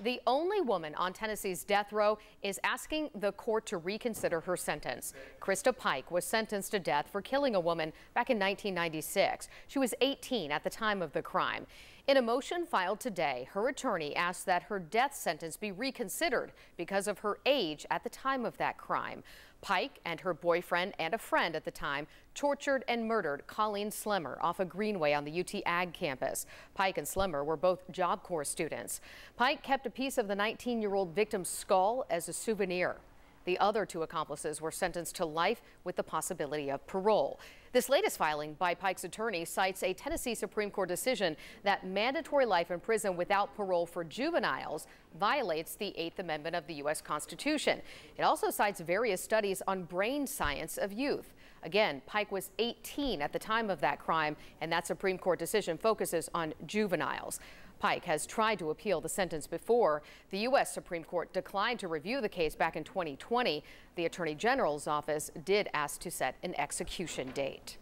The only woman on Tennessee's death row is asking the court to reconsider her sentence. Christa Pike was sentenced to death for killing a woman back in 1996. She was 18 at the time of the crime. In a motion filed today, her attorney asked that her death sentence be reconsidered because of her age at the time of that crime. Pike and her boyfriend and a friend at the time tortured and murdered Colleen Slemmer off a greenway on the UT Ag campus. Pike and Slemmer were both Job Corps students. Pike kept a piece of the 19-year-old victim's skull as a souvenir. The other two accomplices were sentenced to life with the possibility of parole. This latest filing by Pike's attorney cites a Tennessee Supreme Court decision that mandatory life in prison without parole for juveniles violates the Eighth Amendment of the U.S. Constitution. It also cites various studies on brain science of youth. Again, Pike was 18 at the time of that crime, and that Supreme Court decision focuses on juveniles. Pike has tried to appeal the sentence before. The U.S. Supreme Court declined to review the case back in 2020. The Attorney General's office did ask to set an execution date.